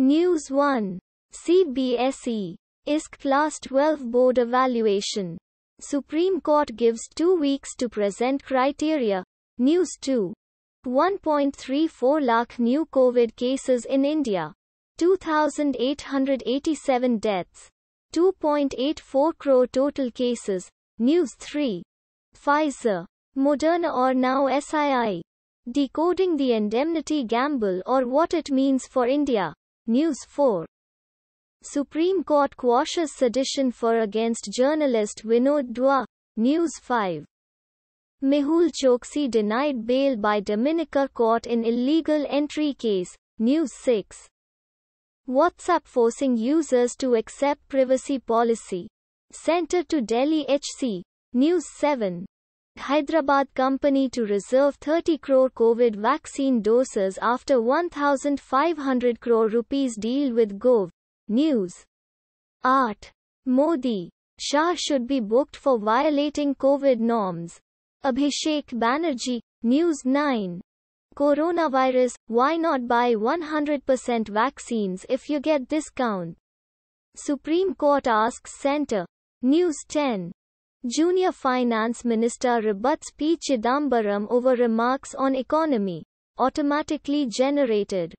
News 1. CBSE. ISC Class 12 Board Evaluation. Supreme Court gives two weeks to present criteria. News 2. 1.34 lakh new COVID cases in India. 2,887 deaths. 2.84 crore total cases. News 3. Pfizer. Moderna or now SII. Decoding the indemnity gamble or what it means for India. News 4. Supreme Court quashes sedition FIR against journalist Vinod Dua. News 5. Mehul Choksi denied bail by Dominica court in illegal entry case. News 6. WhatsApp forcing users to accept privacy policy. Center to Delhi HC. News 7. Hyderabad company to reserve 30 crore COVID vaccine doses after 1500 crore rupees deal with Gov. News. Art. Modi. Shah should be booked for violating COVID norms. Abhishek Banerjee. News 9. Coronavirus, why not buy 100% vaccines if you get discount? Supreme Court asks Center. News 10. Junior Finance Minister rebuts P. Chidambaram over remarks on economy. Automatically generated.